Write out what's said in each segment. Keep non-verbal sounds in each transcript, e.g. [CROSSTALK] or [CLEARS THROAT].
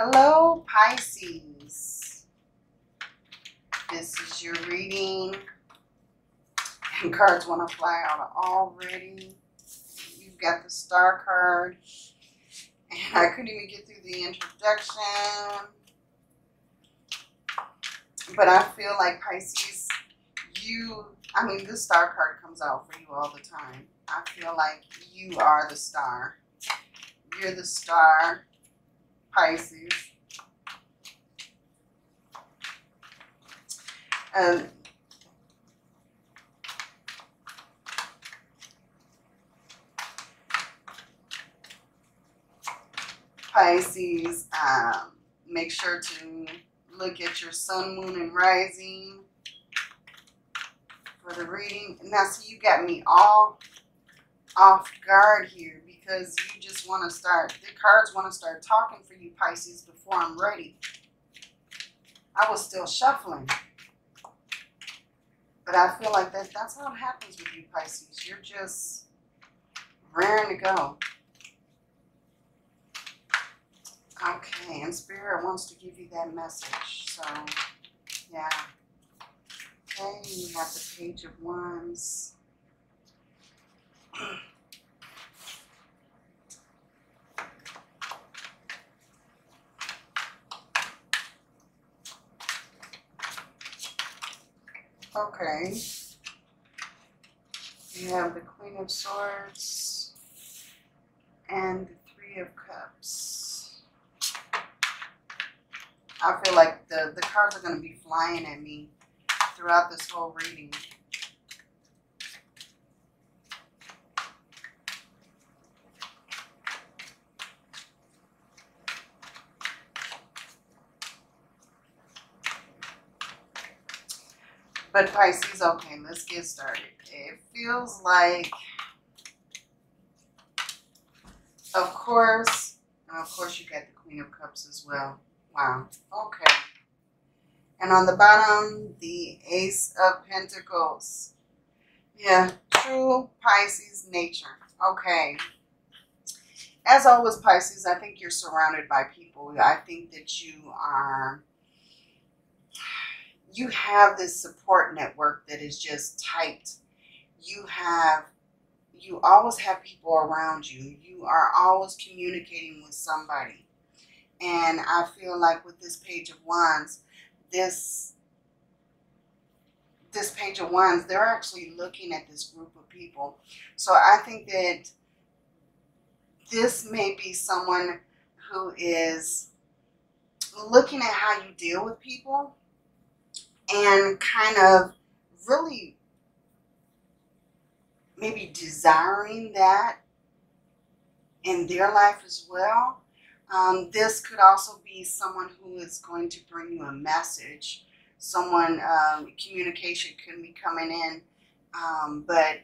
Hello, Pisces. This is your reading. And cards want to fly out already. You've got the star card. And I couldn't even get through the introduction. But I feel like Pisces, you, I mean, this star card comes out for you all the time. I feel like you are the star. You're the star, Pisces. Um, Pisces, um, make sure to look at your sun, moon, and rising for the reading. Now, see, you got me all off guard here because you just want to start, the cards want to start talking for you, Pisces, before I'm ready. I was still shuffling. But I feel like that that's how it happens with you, Pisces. You're just raring to go. Okay, and Spirit wants to give you that message. So, yeah. Okay, you have the Page of Wands. [CLEARS THROAT] Okay. You have the Queen of Swords and the Three of Cups. I feel like the, the cards are going to be flying at me throughout this whole reading. But Pisces, okay, let's get started. It feels like, of course, of course you got the Queen of Cups as well. Wow, okay. And on the bottom, the Ace of Pentacles. Yeah, true Pisces nature. Okay. As always, Pisces, I think you're surrounded by people. I think that you are you have this support network that is just tight. You have, you always have people around you. You are always communicating with somebody. And I feel like with this page of wands, this this page of wands, they're actually looking at this group of people. So I think that this may be someone who is looking at how you deal with people and kind of really maybe desiring that in their life as well. Um, this could also be someone who is going to bring you a message. Someone, um, communication can be coming in. Um, but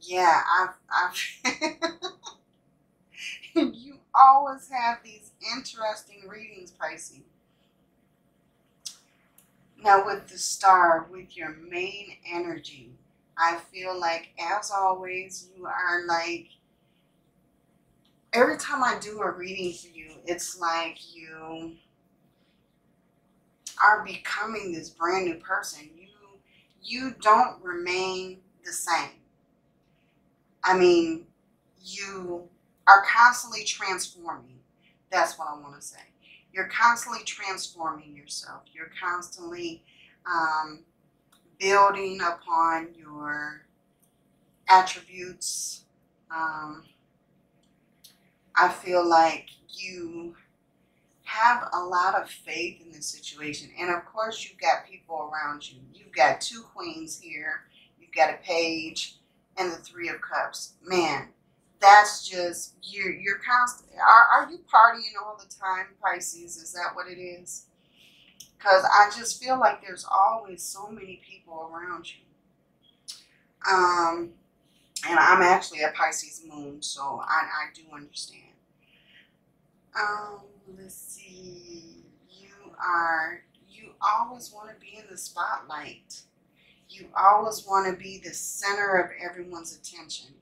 yeah, I've, I've [LAUGHS] you always have these interesting readings, Pisces. Now with the star, with your main energy, I feel like as always, you are like, every time I do a reading for you, it's like you are becoming this brand new person. You, you don't remain the same. I mean, you are constantly transforming. That's what I want to say you're constantly transforming yourself. You're constantly um, building upon your attributes. Um, I feel like you have a lot of faith in this situation. And of course, you've got people around you. You've got two queens here, you've got a page, and the three of cups. Man, that's just you're you're constant. Are are you partying all the time, Pisces? Is that what it is? Because I just feel like there's always so many people around you. Um, and I'm actually a Pisces moon, so I I do understand. Um, let's see. You are you always want to be in the spotlight. You always want to be the center of everyone's attention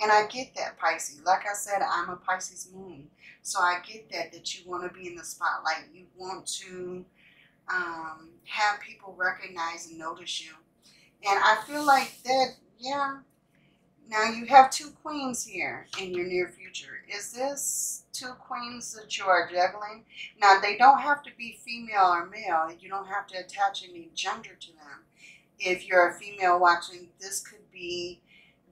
And I get that, Pisces. Like I said, I'm a Pisces moon. So I get that, that you want to be in the spotlight. You want to um, have people recognize and notice you. And I feel like that, yeah. Now you have two queens here in your near future. Is this two queens that you are juggling? Now they don't have to be female or male. You don't have to attach any gender to them. If you're a female watching, this could be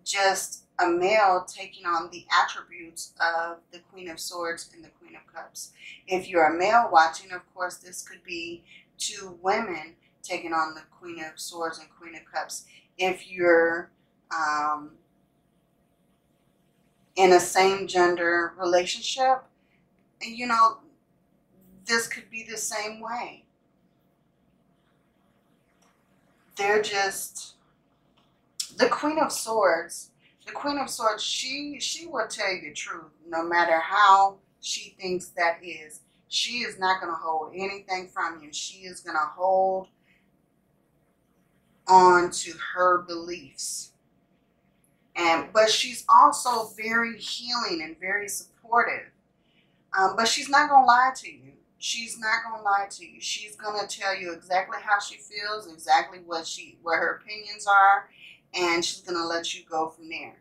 just a male taking on the attributes of the Queen of Swords and the Queen of Cups. If you're a male watching, of course, this could be two women taking on the Queen of Swords and Queen of Cups. If you're um, in a same gender relationship, you know, this could be the same way. They're just the Queen of Swords. The Queen of Swords, she she will tell you the truth, no matter how she thinks that is. She is not going to hold anything from you. She is going to hold on to her beliefs. And but she's also very healing and very supportive. Um, but she's not gonna lie to you. She's not gonna lie to you. She's gonna tell you exactly how she feels, exactly what she what her opinions are, and she's gonna let you go from there.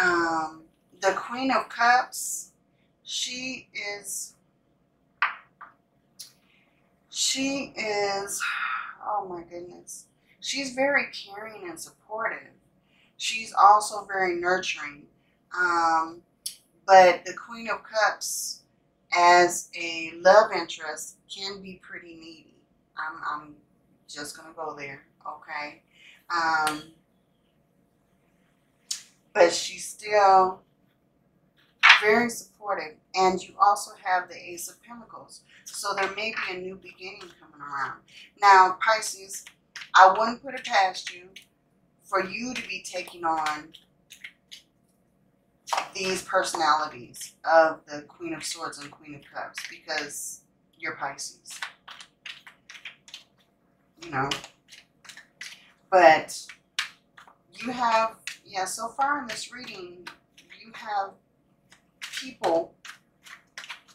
Um, the Queen of Cups, she is she is oh my goodness. She's very caring and supportive. She's also very nurturing. Um, but the Queen of Cups, as a love interest, can be pretty needy. I'm, I'm just going to go there, okay? Um, but she's still very supportive. And you also have the Ace of Pentacles. So there may be a new beginning coming around. Now, Pisces, I wouldn't put it past you for you to be taking on these personalities of the Queen of Swords and Queen of Cups because you're Pisces. You know. But you have, yeah, so far in this reading, you have people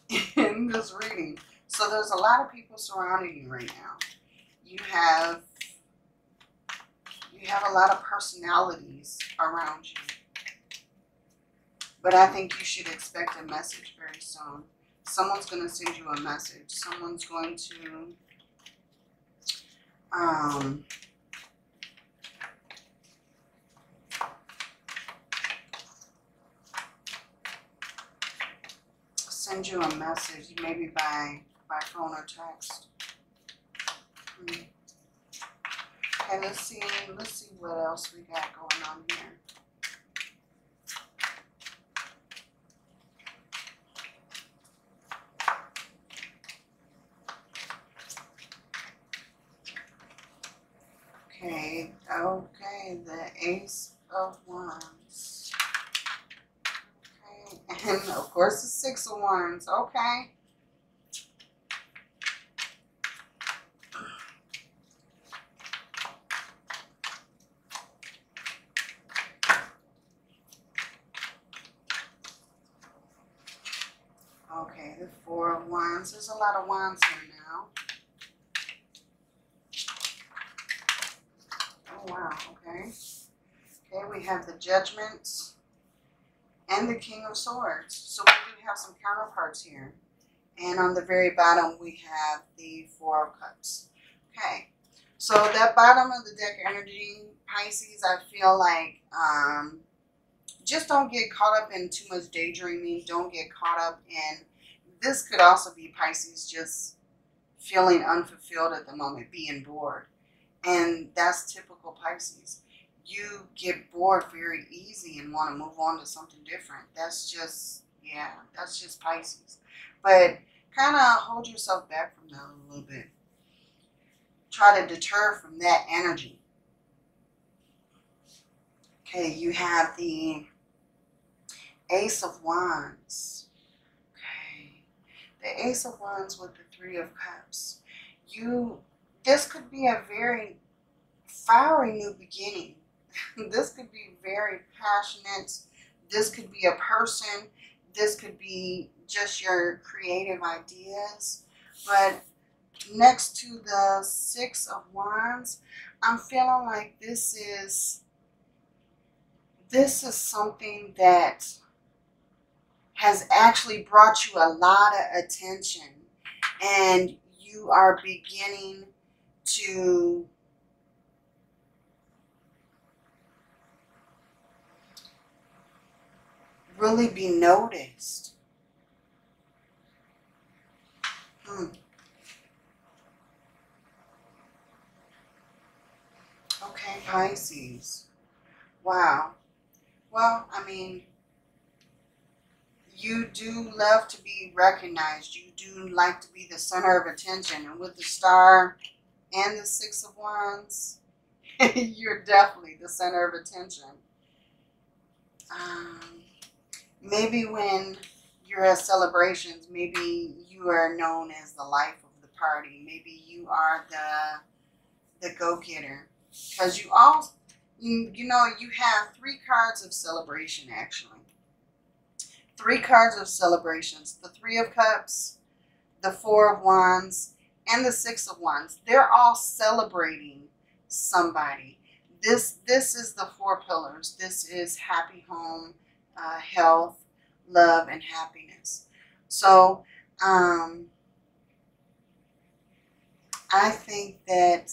[LAUGHS] in this reading. So there's a lot of people surrounding you right now. You have you have a lot of personalities around you. But I think you should expect a message very soon. Someone's going to send you a message. Someone's going to um, send you a message, maybe by by phone or text. Hmm. Okay, let's see. Let's see what else we got going on here. Okay, okay, the Ace of Wands. Okay, and of course the Six of Wands. Okay. Okay, the Four of Wands. There's a lot of wands here now. Oh, wow, okay. Okay, we have the Judgment and the King of Swords. So we do have some counterparts here. And on the very bottom, we have the Four of Cups. Okay, so that bottom of the deck energy, Pisces, I feel like um, just don't get caught up in too much daydreaming. Don't get caught up in, this could also be Pisces just feeling unfulfilled at the moment, being bored. And that's typical Pisces. You get bored very easy and want to move on to something different. That's just, yeah, that's just Pisces. But kind of hold yourself back from that a little bit. Try to deter from that energy. Okay, you have the Ace of Wands. Okay, the Ace of Wands with the Three of Cups. You, this could be a very fiery new beginning. [LAUGHS] this could be very passionate. This could be a person. This could be just your creative ideas. But next to the Six of Wands, I'm feeling like this is this is something that has actually brought you a lot of attention and you are beginning to really be noticed. Hmm. Okay, Pisces. Wow. Well, I mean, you do love to be recognized. You do like to be the center of attention. And with the star and the six of wands, [LAUGHS] you're definitely the center of attention. Um, maybe when you're at celebrations, maybe you are known as the life of the party. Maybe you are the the go-getter. Because you all you, you know, you have three cards of celebration actually. Three cards of celebrations. The three of cups, the four of wands, and the six of wands. They're all celebrating somebody. This this is the four pillars. This is happy home, uh, health, love, and happiness. So um, I think that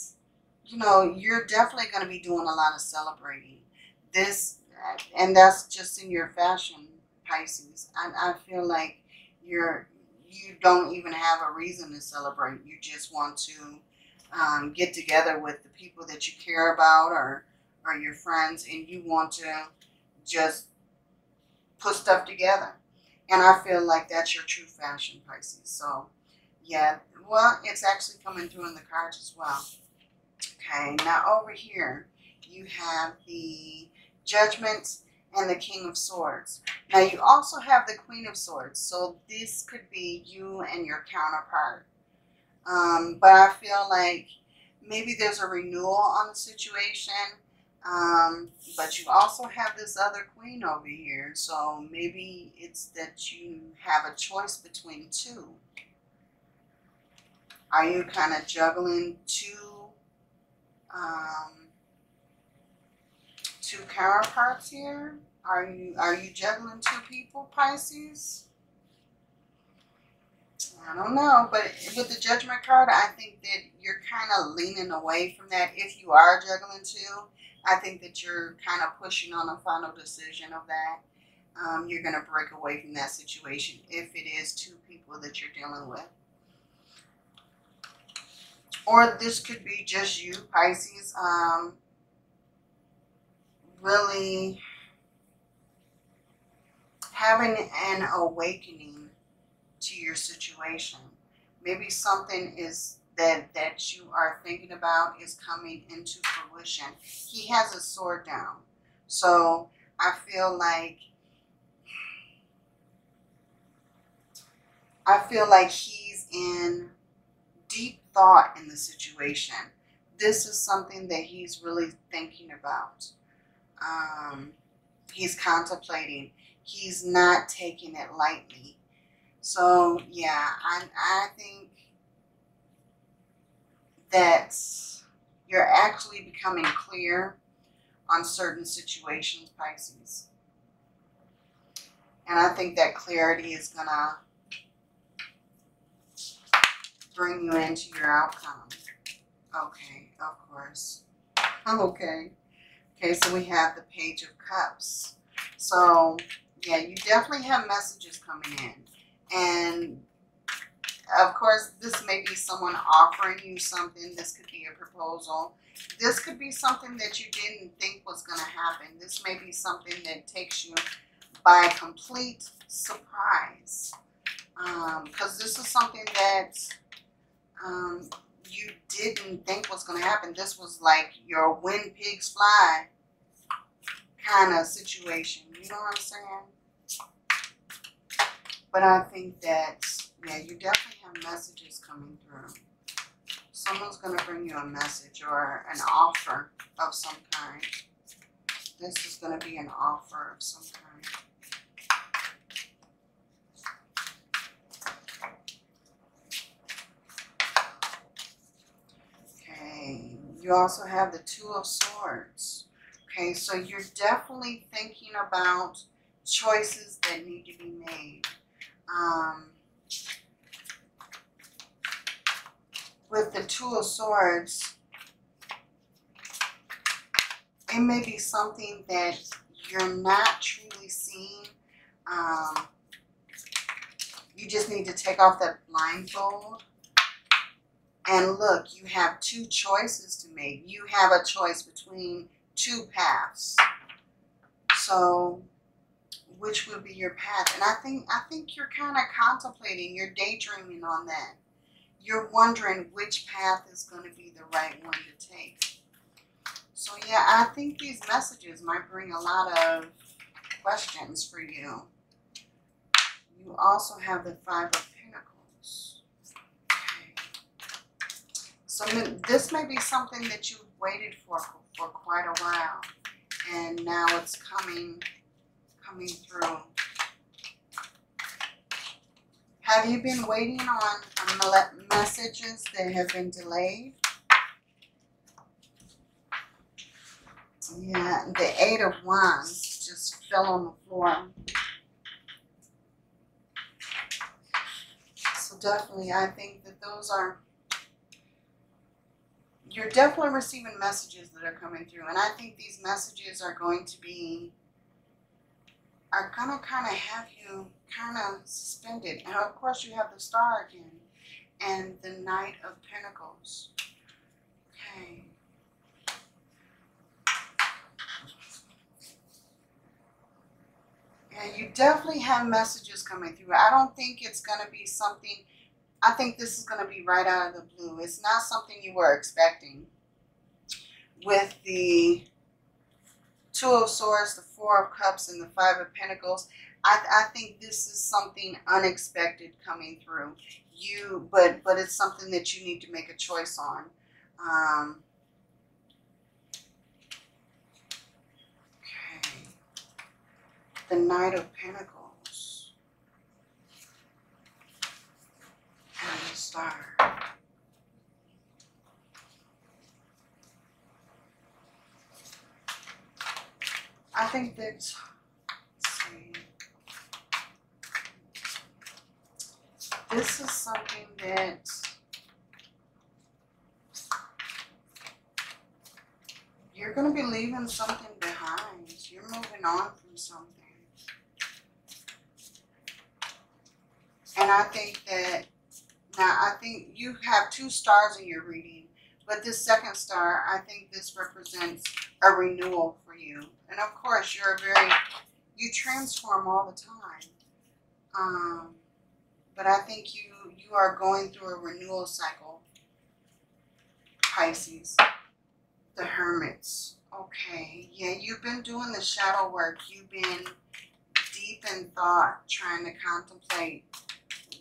you know you're definitely going to be doing a lot of celebrating. This and that's just in your fashion, Pisces. I, I feel like you're you don't even have a reason to celebrate. You just want to um, get together with the people that you care about or or your friends, and you want to just put stuff together. And I feel like that's your true fashion, Pisces. So, yeah, well, it's actually coming through in the cards as well. Okay, now over here, you have the Judgment and the King of Swords. Now, you also have the Queen of Swords. So, this could be you and your counterpart. Um, but I feel like maybe there's a renewal on the situation um, but you also have this other queen over here, so maybe it's that you have a choice between two. Are you kind of juggling two, um, two counterparts here? Are you are you juggling two people, Pisces? I don't know, but with the judgment card, I think that you're kind of leaning away from that if you are juggling two I think that you're kind of pushing on a final decision of that. Um, you're going to break away from that situation if it is two people that you're dealing with. Or this could be just you, Pisces, um, really having an awakening to your situation. Maybe something is that that you are thinking about is coming into fruition. He has a sword down. So I feel like I feel like he's in deep thought in the situation. This is something that he's really thinking about. Um, he's contemplating. He's not taking it lightly. So yeah, I I think that you're actually becoming clear on certain situations, Pisces. And I think that clarity is going to bring you into your outcome. Okay, of course. [LAUGHS] Okay. Okay, so we have the Page of Cups. So, yeah, you definitely have messages coming in. And of course, this may be someone offering you something. This could be a proposal. This could be something that you didn't think was going to happen. This may be something that takes you by complete surprise. Because um, this is something that um, you didn't think was going to happen. This was like your when pigs fly kind of situation. You know what I'm saying? But I think that, yeah, you definitely messages coming through. Someone's going to bring you a message or an offer of some kind. this is going to be an offer of some kind. Okay, you also have the Two of Swords. Okay, so you're definitely thinking about choices that need to be made. Um, with the Two of Swords, it may be something that you're not truly seeing. Um, you just need to take off that blindfold and look. You have two choices to make. You have a choice between two paths. So, which would be your path? And I think I think you're kind of contemplating. You're daydreaming on that. You're wondering which path is going to be the right one to take. So yeah, I think these messages might bring a lot of questions for you. You also have the Five of Pentacles. Okay. So this may be something that you've waited for for quite a while, and now it's coming coming through. Have you been waiting on um, messages that have been delayed? Yeah, the Eight of Wands just fell on the floor. So definitely, I think that those are, you're definitely receiving messages that are coming through. And I think these messages are going to be, are to kind of have you kind of suspended. And of course, you have the Star again and the Knight of Pentacles. Okay. Yeah, you definitely have messages coming through. I don't think it's going to be something, I think this is going to be right out of the blue. It's not something you were expecting. With the Two of Swords, the Four of Cups, and the Five of Pentacles, I, I think this is something unexpected coming through. You, but but it's something that you need to make a choice on. Um, the Knight of Pentacles. And the Star. I think that, see, this is something that you're going to be leaving something behind. You're moving on from something. And I think that now I think you have two stars in your reading, but this second star, I think this represents a renewal for you. And of course, you're a very you transform all the time. Um, but I think you you are going through a renewal cycle. Pisces, the hermits. Okay, yeah, you've been doing the shadow work. You've been deep in thought, trying to contemplate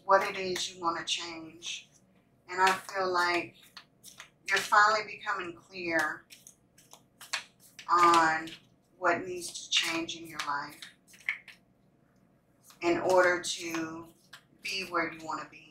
what it is you want to change. And I feel like you're finally becoming clear on what needs to change in your life in order to be where you want to be.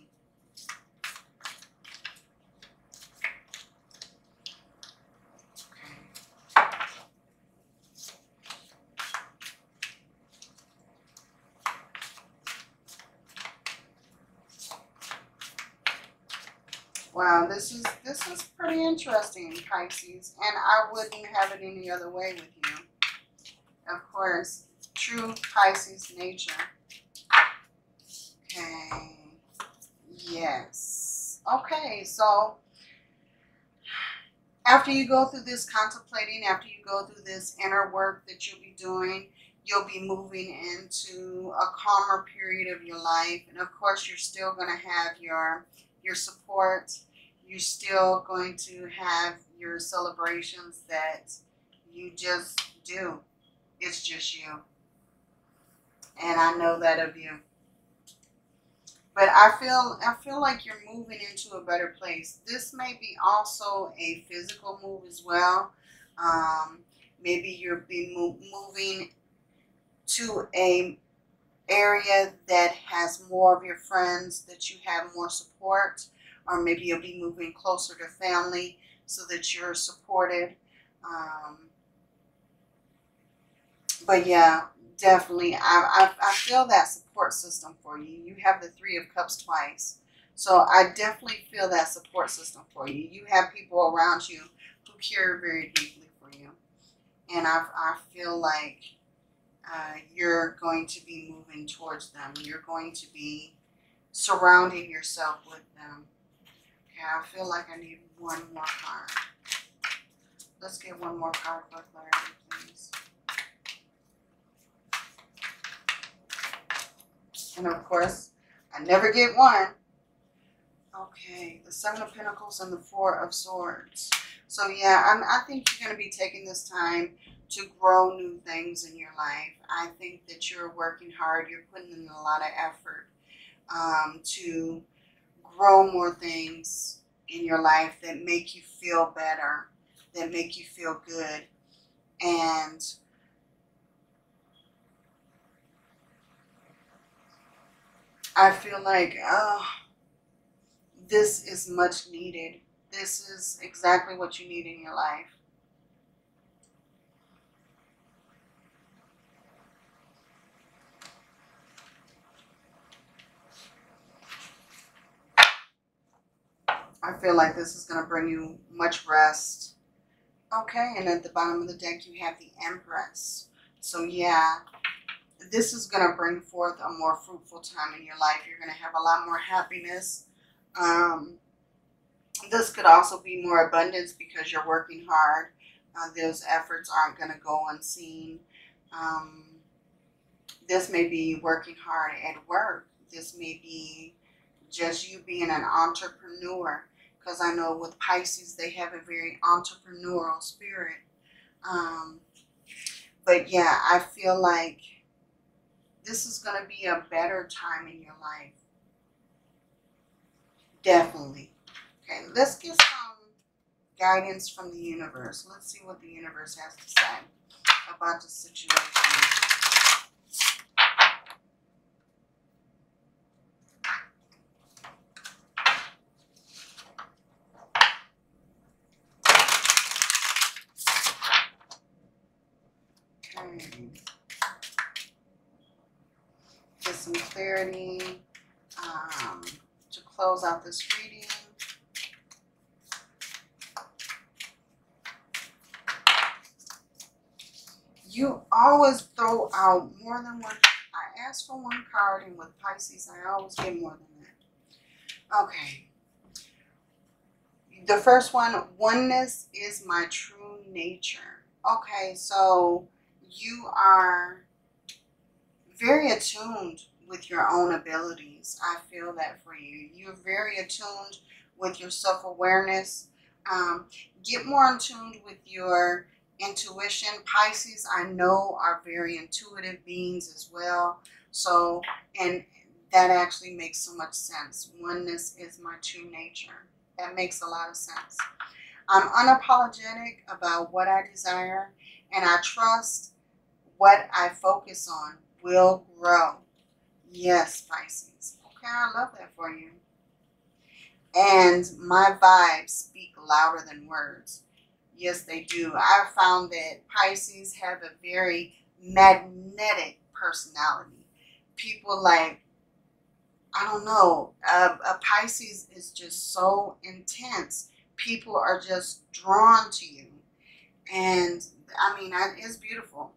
Wow, this is this is pretty interesting, Pisces, and I wouldn't have it any other way with you. Of course, true Pisces nature. Okay. Yes. Okay, so after you go through this contemplating, after you go through this inner work that you'll be doing, you'll be moving into a calmer period of your life. And of course, you're still going to have your your support you're still going to have your celebrations that you just do. It's just you. And I know that of you. But I feel I feel like you're moving into a better place. This may be also a physical move as well. Um, Maybe you're be mo- moving to a area that has more of your friends, that you have more support, or maybe you'll be moving closer to family so that you're supported. Um, but yeah, definitely, I, I, I feel that support system for you. You have the Three of Cups twice. So I definitely feel that support system for you. You have people around you who care very deeply for you. And I, I feel like uh, you're going to be moving towards them. You're going to be surrounding yourself with them. Okay, I feel like I need one more card. Let's get one more card for clarity, please. And of course, I never get one. Okay, the Seven of Pentacles and the Four of Swords. So yeah, I'm, I think you're going to be taking this time to grow new things in your life. I think that you're working hard. You're putting in a lot of effort um, to grow more things in your life that make you feel better, that make you feel good. And I feel like, oh, this is much needed. This is exactly what you need in your life. I feel like this is going to bring you much rest. Okay, and at the bottom of the deck, you have the Empress. So, yeah, this is going to bring forth a more fruitful time in your life. You're going to have a lot more happiness. Um, this could also be more abundance because you're working hard. Uh, those efforts aren't going to go unseen. Um, this may be working hard at work. This may be just you being an entrepreneur. Because I know with Pisces, they have a very entrepreneurial spirit. Um, but yeah, I feel like this is going to be a better time in your life. Definitely. Okay, let's get some guidance from the universe. Let's see what the universe has to say about the situation. Okay. Get some clarity um, to close out this reading. You always throw out more than one. I asked for one card, and with Pisces, I always get more than that. Okay. The first one, oneness is my true nature. Okay, so you are very attuned with your own abilities. I feel that for you. You're very attuned with your self awareness. Um, get more in tune with your intuition. Pisces, I know, are very intuitive beings as well. So, and that actually makes so much sense. Oneness is my true nature. That makes a lot of sense. I'm unapologetic about what I desire, and I trust what I focus on will grow. Yes, Pisces. Okay, I love that for you. And my vibes speak louder than words. Yes, they do. I found that Pisces have a very magnetic personality. People like, I don't know, uh, a Pisces is just so intense. People are just drawn to you. And I mean, it's beautiful.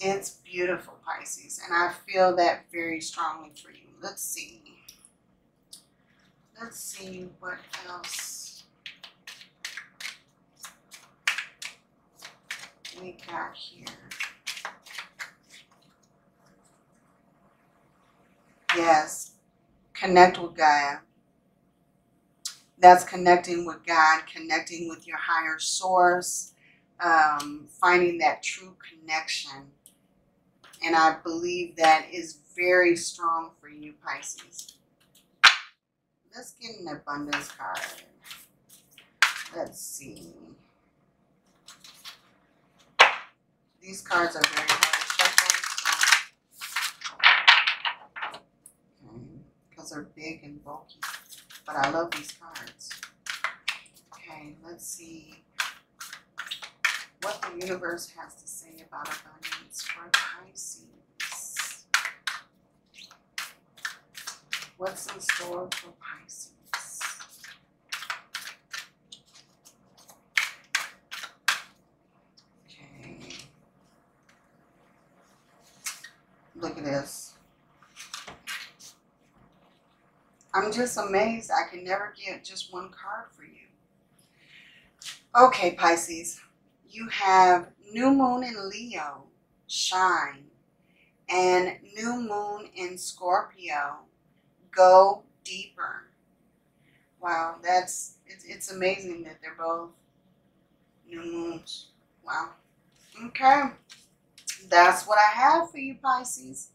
It's beautiful, Pisces. And I feel that very strongly for you. Let's see. Let's see what else we got here. Yes, connect with Gaia. That's connecting with God, connecting with your higher source, um, finding that true connection. And I believe that is very strong for you, Pisces. Let's get an abundance card. Let's see. These cards are very hard to shuffle. Because they're big and bulky. But I love these cards. Okay, let's see what the universe has to say about abundance for Pisces. What's in store for Pisces? Okay. Look at this. I'm just amazed I can never get just one card for you. Okay, Pisces. You have New Moon in Leo, shine, and New Moon in Scorpio, go deeper. Wow, that's it's, it's amazing that they're both new moons. Wow. Okay. That's what I have for you, Pisces.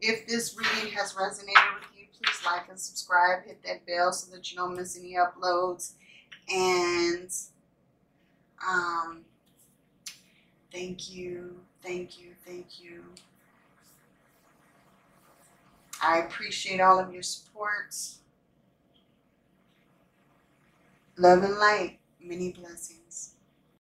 If this reading has resonated with you, please like and subscribe. Hit that bell so that you don't miss any uploads. And um, thank you, thank you, thank you. I appreciate all of your support. Love and light. Many blessings.